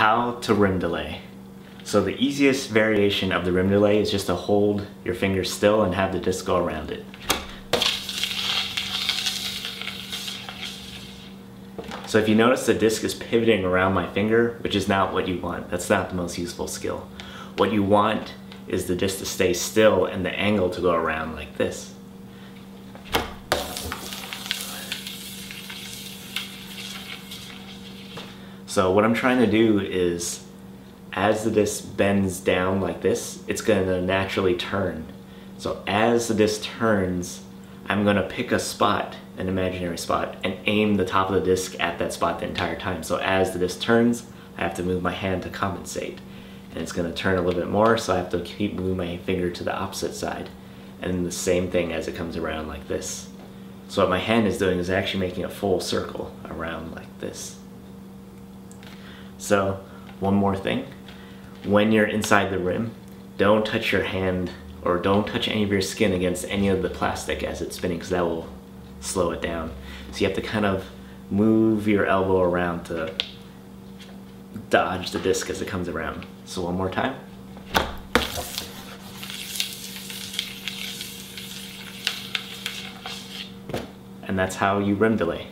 How to rim delay. So the easiest variation of the rim delay is just to hold your finger still and have the disc go around it. So if you notice the disc is pivoting around my finger, which is not what you want. That's not the most useful skill. What you want is the disc to stay still and the angle to go around like this. So what I'm trying to do is as the disc bends down like this, it's going to naturally turn. So as the disc turns, I'm going to pick a spot, an imaginary spot, and aim the top of the disc at that spot the entire time. So as the disc turns, I have to move my hand to compensate. And it's going to turn a little bit more, so I have to keep moving my finger to the opposite side. And the same thing as it comes around like this. So what my hand is doing is actually making a full circle around like this. So one more thing, when you're inside the rim, don't touch your hand or don't touch any of your skin against any of the plastic as it's spinning because that will slow it down. So you have to kind of move your elbow around to dodge the disc as it comes around. So one more time. And that's how you rim delay.